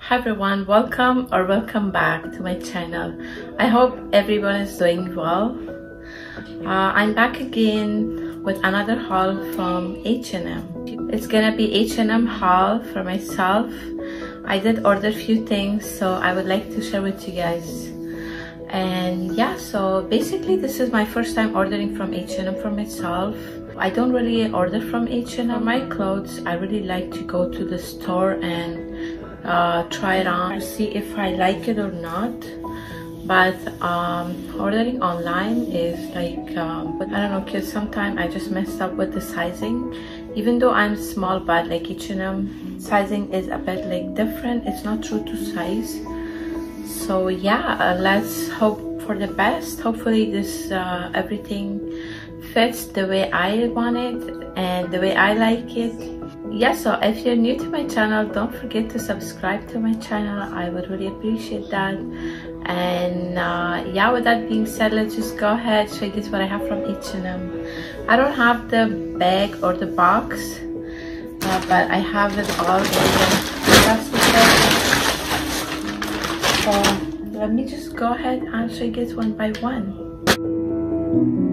Hi everyone, welcome or welcome back to my channel. I hope everyone is doing well. Uh, I'm back again with another haul from H&M. It's gonna be H&M haul for myself. I did order a few things so I would like to share with you guys. And yeah, so basically this is my first time ordering from H&M for myself. I don't really order from H&M my clothes. I really like to go to the store and uh, try it on see if I like it or not. But um, ordering online is like um, I don't know because sometimes I just messed up with the sizing. Even though I'm small but like H&M sizing is a bit like different. It's not true to size. So yeah uh, let's hope for the best. Hopefully this uh, everything fits the way I want it and the way I like it yeah so if you're new to my channel don't forget to subscribe to my channel. I would really appreciate that. And uh, yeah with that being said let's just go ahead show you guys what i have from h&m i don't have the bag or the box uh, but i have it all so let me just go ahead and show you guys one by one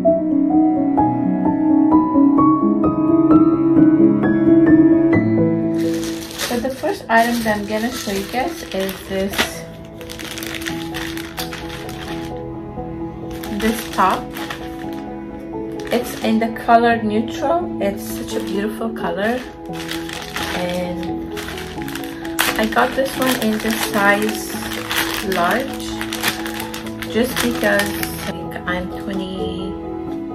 item that I'm gonna show you guys is this this top. It's in the color neutral. It's such a beautiful color. And I got this one in the size large just because I'm 20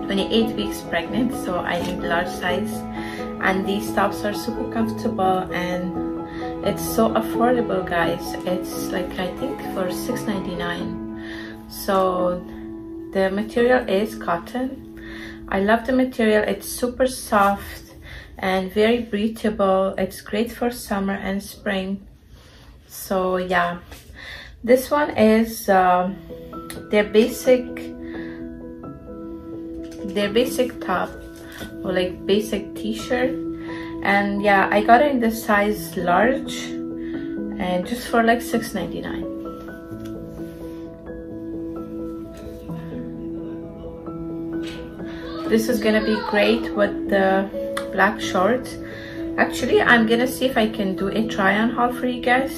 28 weeks pregnant so I need large size. And these tops are super comfortable and it's so affordable guys. It's like i think for 6.99 so the material is cotton. I love the material. It's super soft and very breathable. It's great for summer and spring. So yeah. This one is uh, their basic their basic top or like basic t-shirt and yeah i got it in the size large and just for like 6.99 this is gonna be great with the black shorts. Actually i'm gonna see if i can do a try on haul for you guys.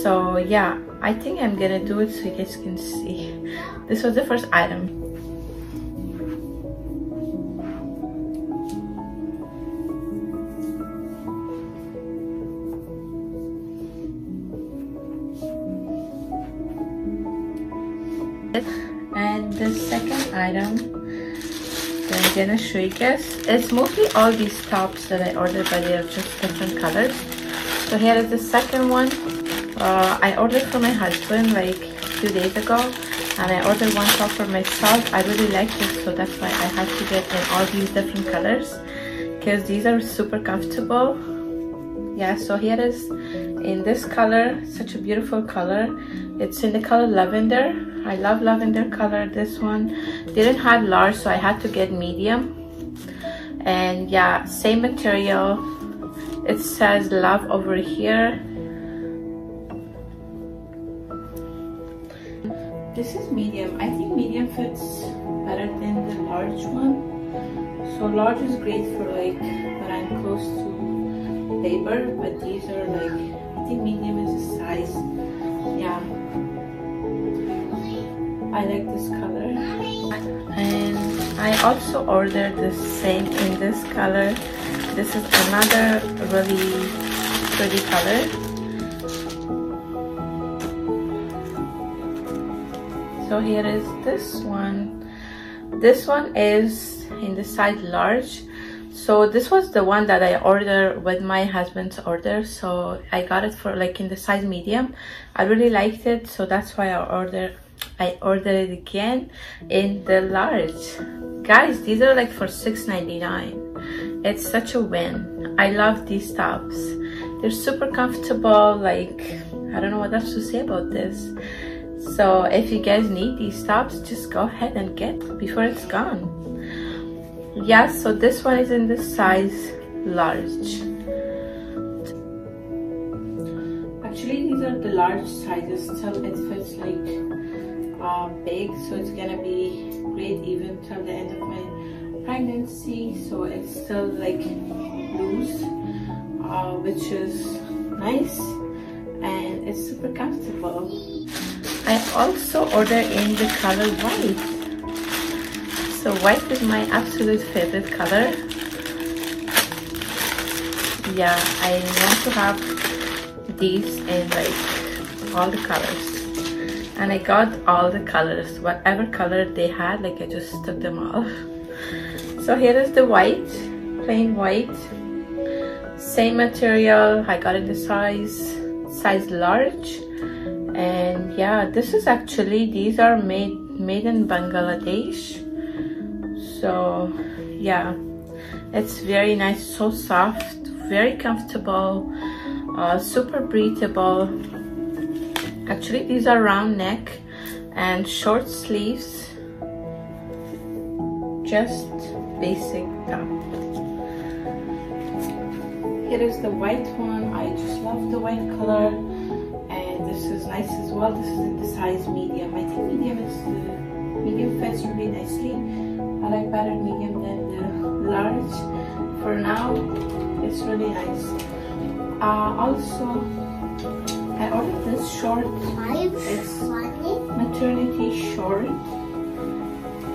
So yeah i think i'm gonna do it so you guys can see. This was the first item the second item that I'm gonna show you guys. It's mostly all these tops that I ordered but they are just different colors. So here is the second one. Uh, I ordered for my husband like two days ago and I ordered one top for myself. I really like it so that's why I had to get in all these different colors because these are super comfortable. Yeah so here is in this color such a beautiful color. It's in the color lavender i love lavender color this one. Didn't have large so i had to get medium. And yeah same material. It says love over here. This is medium. I think medium fits better than the large one. So large is great for like when i'm close to labor but these are like i think medium is the size. Yeah I like this color. And I also ordered the same in this color. This is another really pretty color. So here is this one. This one is in the size large. So this was the one that i ordered with my husband's order. So i got it for like in the size medium. I really liked it so that's why i ordered I ordered it again in the large. Guys, these are like for $6.99. It's such a win. I love these tops. They're super comfortable. Like, I don't know what else to say about this. So if you guys need these tops, just go ahead and get before it's gone. Yeah, so this one is in the size large. actually these are the large sizes so it fits like uh, big so it's gonna be great even till the end of my pregnancy. So it's still like loose uh, which is nice and it's super comfortable. I also ordered in the color white. So white is my absolute favorite color. Yeah I want to have these in like all the colors and I got all the colors whatever color they had like I just took them off. So here is the white plain white. Same material I got in the size size large. And yeah this is actually these are made made in Bangladesh. So yeah. It's very nice so soft very comfortable uh, super breathable actually these are round neck and short sleeves. Just basic top. Here is the white one. I just love the white color and this is nice as well. This is in the size medium. I think medium is the medium fits really nicely. I like better medium than the large. For now it's really nice. Uh, also I ordered this short. It's maternity short.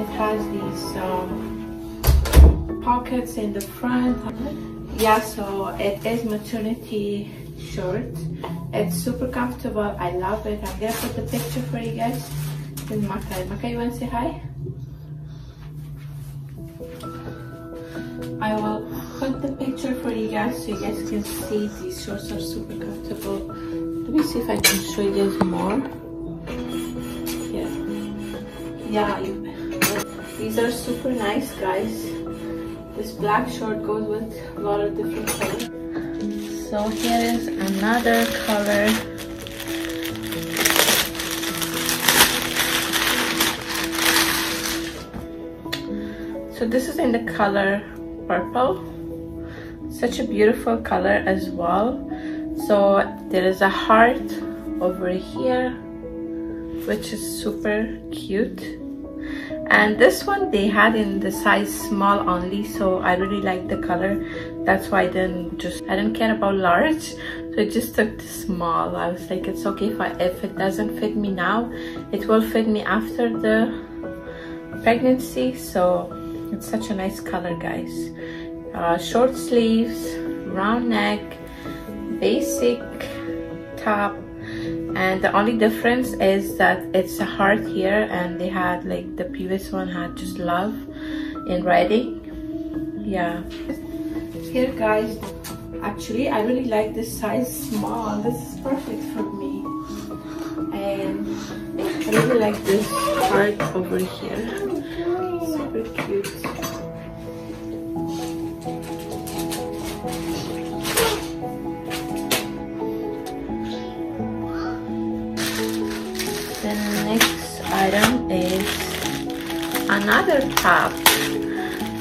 It has these um, pockets in the front. Yeah, so it is maternity short. It's super comfortable. I love it. I'm gonna put the picture for you guys. This Makai. Makai, you wanna say hi? I will put the picture for you guys so you guys can see these shorts are super comfortable let me see if I can show you guys more. Yeah. Yeah you, these are super nice guys. This black short goes with a lot of different colors. So here is another color. So this is in the color purple. Such a beautiful color as well so there is a heart over here which is super cute. And this one they had in the size small only so i really like the color. That's why i didn't just i didn't care about large. So i just took the small. I was like it's okay if I, if it doesn't fit me now it will fit me after the pregnancy. So it's such a nice color guys. Uh, short sleeves round neck basic top and the only difference is that it's a heart here and they had like the previous one had just love in writing. Yeah. Here guys actually i really like this size small. This is perfect for me. And i really like this part over here is another top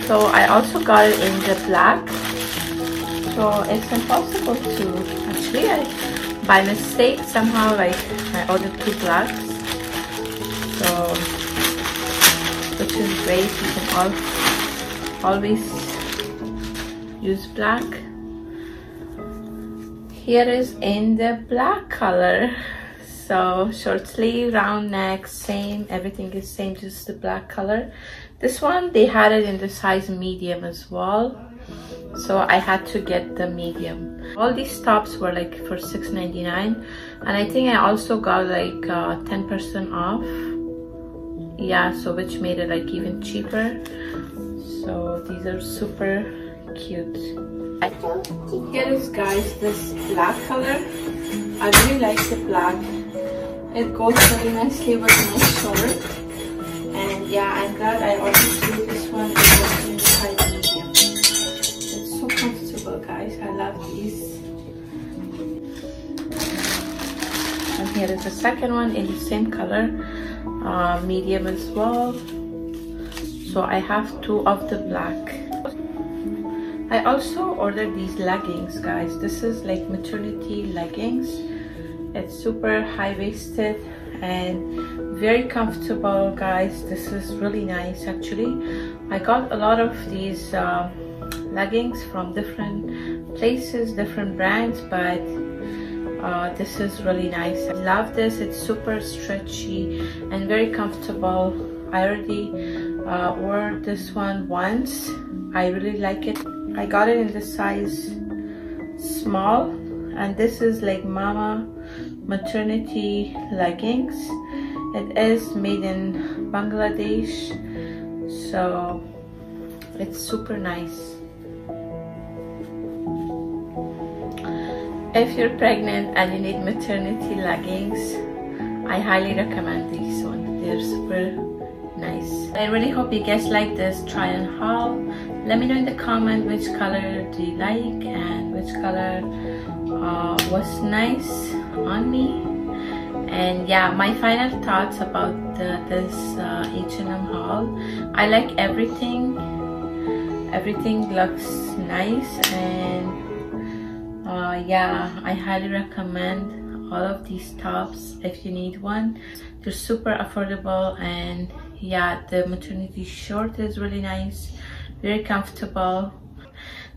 so I also got it in the black. So it's impossible to actually I by mistake somehow like I ordered two blacks. So which is great. You can all, always use black. Here is in the black color so short sleeve round neck same everything is same just the black color. This one they had it in the size medium as well. So i had to get the medium. All these tops were like for 6.99 and i think i also got like 10% uh, off. Yeah so which made it like even cheaper. So these are super cute. Here is guys this black color. I really like the black it goes very nicely with my short. And yeah, I'm glad I ordered this one. In size medium. It's so comfortable, guys. I love these. And here is the second one in the same color, uh, medium as well. So I have two of the black. I also ordered these leggings, guys. This is like maternity leggings it's super high-waisted and very comfortable guys. This is really nice actually. I got a lot of these uh, leggings from different places different brands but uh, this is really nice. I love this. It's super stretchy and very comfortable. I already uh, wore this one once. I really like it. I got it in the size small and this is like mama maternity leggings. It is made in Bangladesh so it's super nice. If you're pregnant and you need maternity leggings I highly recommend these one. They're super nice. I really hope you guys like this try and haul. Let me know in the comment which color do you like and which color uh, was nice on me. And yeah my final thoughts about this uh, H&M haul. I like everything. Everything looks nice and uh, yeah I highly recommend all of these tops if you need one. They're super affordable and yeah the maternity short is really nice very comfortable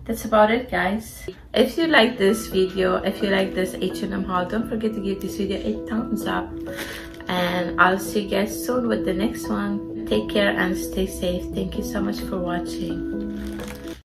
that's about it guys. If you like this video if you like this H&M haul don't forget to give this video a thumbs up. And I'll see you guys soon with the next one. Take care and stay safe. Thank you so much for watching